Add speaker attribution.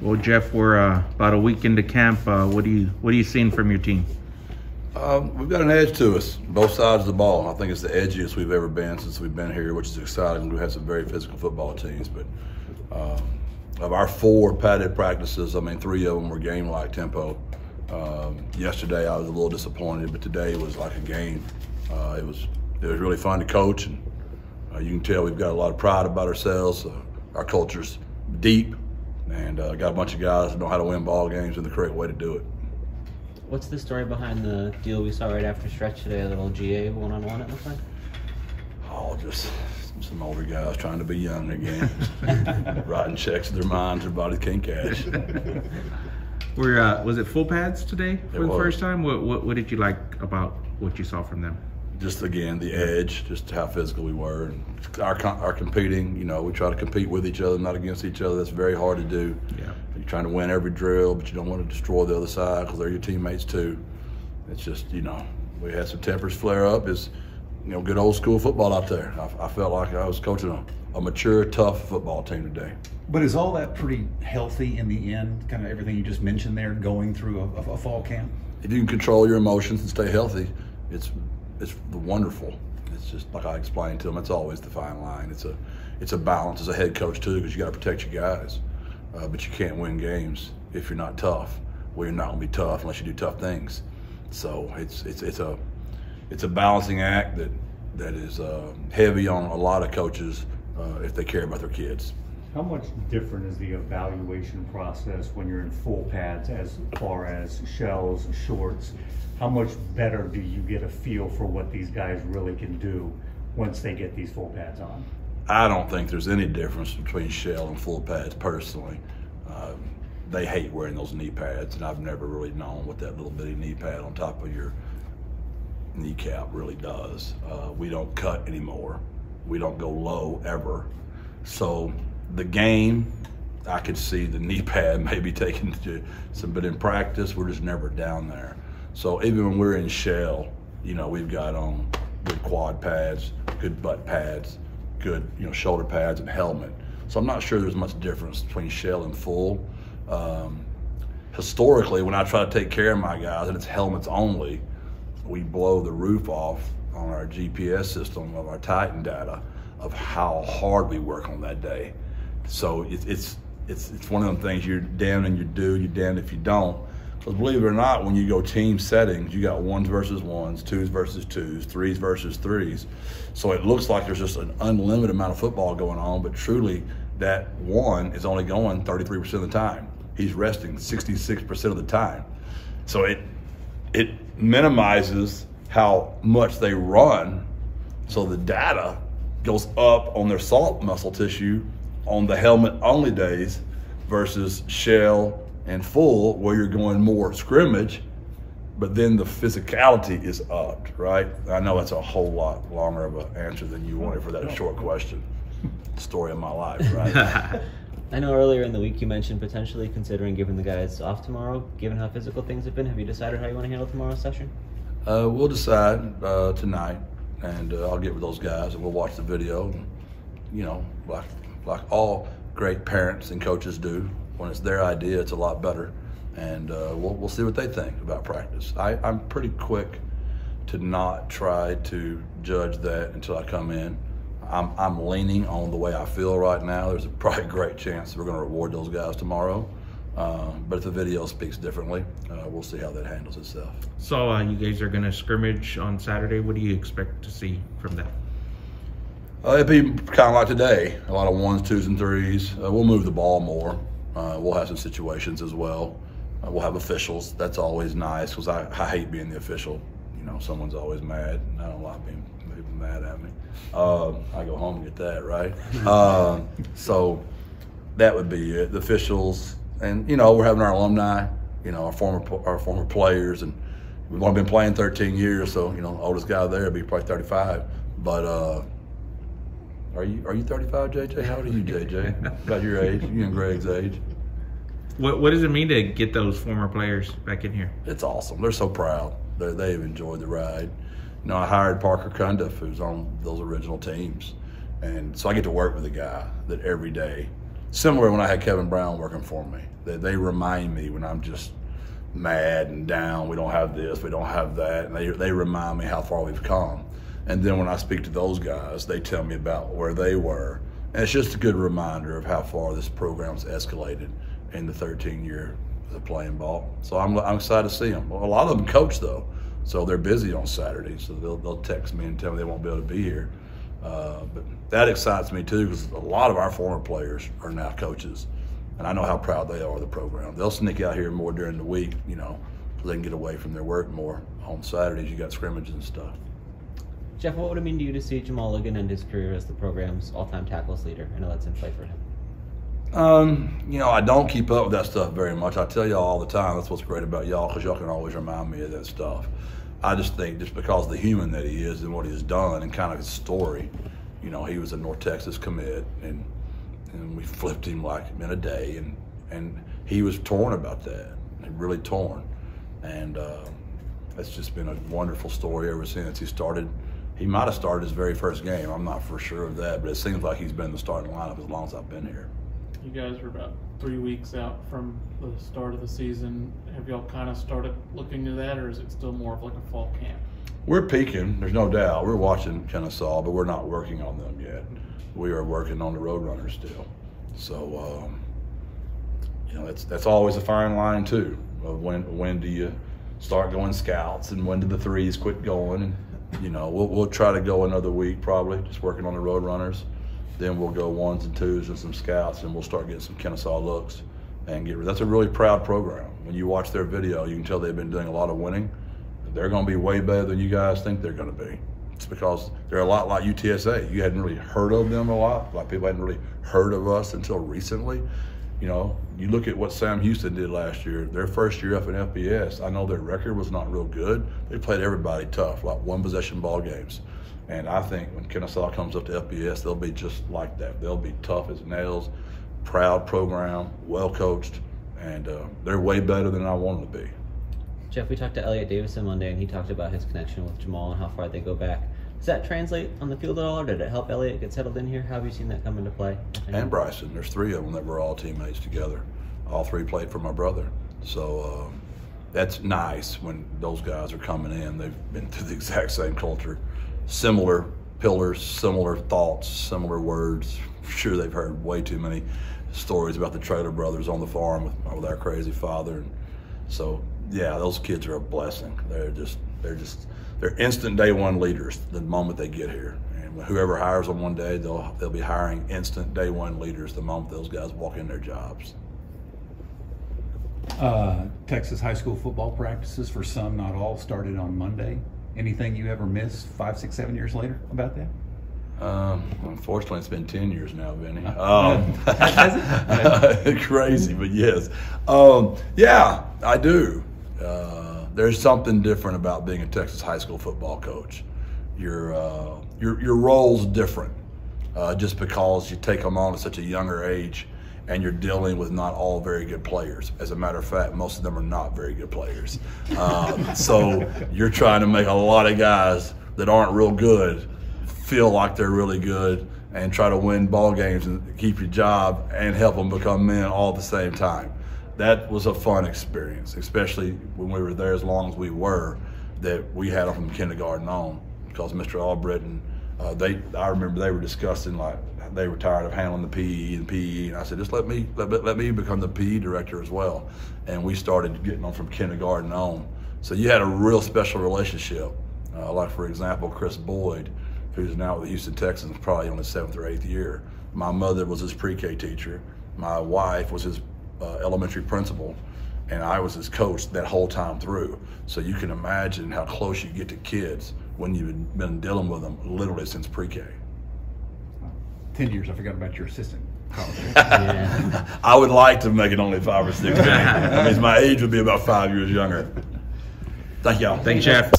Speaker 1: Well, Jeff, we're uh, about a week into camp. Uh, what do you what are you seeing from your team?
Speaker 2: Um, we've got an edge to us, both sides of the ball. I think it's the edgiest we've ever been since we've been here, which is exciting. We've some very physical football teams, but um, of our four padded practices, I mean, three of them were game-like tempo. Um, yesterday, I was a little disappointed, but today was like a game. Uh, it was it was really fun to coach, and uh, you can tell we've got a lot of pride about ourselves. Uh, our culture's deep, and uh, got a bunch of guys that know how to win ball games and the correct way to do it.
Speaker 3: What's the story behind the deal we saw right after stretch today? A little GA one on one, it looks like.
Speaker 2: Oh, just some older guys trying to be young again, writing checks with their minds, their bodies can't cash.
Speaker 1: We're uh, was it full pads today for
Speaker 2: It
Speaker 1: the
Speaker 2: was.
Speaker 1: first time? What, what what did you like about what you saw from them?
Speaker 2: Just again, the edge, just how physical we were, and our our competing. You know, we try to compete with each other, not against each other. That's very hard to do.
Speaker 1: Yeah.
Speaker 2: You're trying to win every drill, but you don't want to destroy the other side because they're your teammates too. It's just you know, we had some tempers flare up. It's you know, good old school football out there. I, I felt like I was coaching a, a mature, tough football team today.
Speaker 4: But is all that pretty healthy in the end? Kind of everything you just mentioned there, going through a, a, a fall camp.
Speaker 2: if you can control your emotions and stay healthy, it's it's the wonderful. It's just like I explained to them. It's always the fine line. It's a it's a balance as a head coach too, because you got to protect your guys. Uh, but you can't win games if you're not tough. Well, you're not to be tough unless you do tough things. So it's it's it's a it's a balancing act that that is uh, heavy on a lot of coaches uh, if they care about their kids.
Speaker 5: How much different is the evaluation process when you're in full pads as far as shells shorts? How much better do you get a feel for what these guys really can do once they get these full pads on?
Speaker 2: I don't think there's any difference between shell and full pads personally. Um, they hate wearing those knee pads, and I've never really known what that little bitty knee pad on top of your kneecap really does. Uh, we don't cut anymore. We don't go low ever. So the game, I could see the knee pad maybe taking to some, but in practice, we're just never down there. So even when we're in shell, you know, we've got on good quad pads, good butt pads, good you know shoulder pads and helmet. So I'm not sure there's much difference between shell and full. Um, historically, when I try to take care of my guys and it's helmets only, we blow the roof off on our GPS system of our Titan data of how hard we work on that day. So it, it's it's it's one of them things you're damned and you do, you're damned if you don't. Because believe it or not, when you go team settings, you got ones versus ones, twos versus twos, threes versus threes. So it looks like there's just an unlimited amount of football going on, but truly that one is only going 33% of the time. He's resting 66% of the time. So it it minimizes how much they run. So the data goes up on their salt muscle tissue on the helmet only days versus shell and full where you're going more scrimmage, but then the physicality is upped, right? I know that's a whole lot longer of an answer than you wanted for that short question. Story of my life, right?
Speaker 3: I know earlier in the week you mentioned potentially considering giving the guys off tomorrow, given how physical things have been. Have you decided how you want to handle tomorrow's session?
Speaker 2: Uh, we'll decide uh, tonight, and uh, I'll get with those guys, and we'll watch the video. You know, like like all great parents and coaches do, when it's their idea, it's a lot better, and uh, we'll we'll see what they think about practice. I, I'm pretty quick to not try to judge that until I come in. I'm, I'm leaning on the way I feel right now. There's a probably great chance we're going to reward those guys tomorrow. Um, but if the video speaks differently, uh, we'll see how that handles itself.
Speaker 1: So uh, you guys are gonna scrimmage on Saturday. What do you expect to see from that?
Speaker 2: Uh, it'd be kind of like today, a lot of ones, twos, and threes. Uh, we'll move the ball more. Uh, we'll have some situations as well. Uh, we'll have officials. That's always nice because I, I hate being the official. You know, someone's always mad. and I don't like being people mad at me. Uh, I go home and get that right. Uh, so that would be it. The officials, and you know, we're having our alumni. You know, our former our former players, and we've only been playing 13 years. So you know, oldest guy there will be probably 35. But uh, are you are you 35, JJ? How old are you, JJ? About your age, you and Greg's age.
Speaker 1: What What does it mean to get those former players back in here?
Speaker 2: It's awesome. They're so proud. They they've enjoyed the ride. You know, I hired Parker Cundiff, who's on those original teams, and so I get to work with a guy that every day similar when I had Kevin Brown working for me. They, they remind me when I'm just mad and down. We don't have this, we don't have that, and they they remind me how far we've come. And then when I speak to those guys, they tell me about where they were, and it's just a good reminder of how far this program's escalated in the 13 year of playing ball. So I'm I'm excited to see them. A lot of them coach though, so they're busy on Saturdays. So they'll they'll text me and tell me they won't be able to be here. Uh, but that excites me too because a lot of our former players are now coaches, and I know how proud they are of the program. They'll sneak out here more during the week, you know, so they can get away from their work more. On Saturdays, you got scrimmages and stuff.
Speaker 3: Jeff, what would it mean to you to see Jamal Ligon end his career as the program's all-time tackles leader? I know that's in play for him.
Speaker 2: Um, you know, I don't keep up with that stuff very much. I tell y'all all the time. That's what's great about y'all because y'all can always remind me of that stuff. I just think just because the human that he is and what he's done and kind of his story, you know, he was a North Texas commit and and we flipped him like in a day and and he was torn about that, really torn, and uh, it's just been a wonderful story ever since he started. He might have started his very first game. I'm not for sure of that, but it seems like he's been in the starting lineup as long as I've been here.
Speaker 6: You guys are about three weeks out from the start of the season. Have y'all kind of started looking to that, or is it still more of like a fall camp?
Speaker 2: We're peaking. There's no doubt. We're watching Kennesaw, but we're not working on them yet. We are working on the Roadrunners still. So, um, you know, that's that's always a fine line too. Of when when do you start going scouts, and when do the threes quit going? You know, we'll we'll try to go another week probably, just working on the Roadrunners. Then we'll go ones and twos and some scouts, and we'll start getting some Kennesaw looks. And get that's a really proud program. When you watch their video, you can tell they've been doing a lot of winning. They're going to be way better than you guys think they're going to be. It's because they're a lot like UTSA. You hadn't really heard of them a lot. Like people hadn't really heard of us until recently. You know, you look at what Sam Houston did last year. Their first year up in FBS, I know their record was not real good. They played everybody tough, like one possession ball games. And I think when Kennesaw comes up to FBS, they'll be just like that. They'll be tough as nails, proud program, well coached, and uh, they're way better than I want them to be.
Speaker 3: Jeff, we talked to Elliot Davison Monday, and he talked about his connection with Jamal and how far they go back. Does that translate on the field at all, or did it help Elliot get settled in here? How have you seen that come into play?
Speaker 2: And Bryson, there's three of them that were all teammates together. All three played for my brother. So um, that's nice when those guys are coming in. They've been through the exact same culture, similar pillars, similar thoughts, similar words. I'm sure they've heard way too many stories about the Traylor brothers on the farm with, with our crazy father. And so, yeah, those kids are a blessing. They're just, they're just, they're instant day one leaders the moment they get here. And whoever hires them one day, they'll they'll be hiring instant day one leaders the moment those guys walk in their jobs.
Speaker 4: Uh, Texas high school football practices for some, not all, started on Monday. Anything you ever missed five, six, seven years later about that?
Speaker 2: Um, unfortunately, it's been ten years now.
Speaker 4: Uh,
Speaker 2: Um, crazy, but yes, um, yeah, I do. Uh, there's something different about being a Texas high school football coach. Your uh, your your role's different, uh, just because you take them on at such a younger age, and you're dealing with not all very good players. As a matter of fact, most of them are not very good players. Um, so you're trying to make a lot of guys that aren't real good feel like they're really good and try to win ball games and keep your job and help them become men all at the same time. That was a fun experience, especially when we were there as long as we were, that we had them from kindergarten on because Mr. Albritton, uh, they, I remember they were discussing like they were tired of handling the PE and PE, and I said, just let me let, let me become the PE director as well, and we started getting them from kindergarten on. So you had a real special relationship. Uh, like for example, Kris Boyd, who's now with the Houston Texans, probably on his seventh or eighth year. My mother was his pre-K teacher. My wife was his uh, elementary principal, and I was his coach that whole time through. So you can imagine how close you get to kids when you've been dealing with them literally since pre-K.
Speaker 4: Ten years. I forgot about your assistant.
Speaker 3: Yeah.
Speaker 2: I would like to make it only five or six. that means my age would be about five years younger. Thank y'all.
Speaker 1: Thank you, Jeff.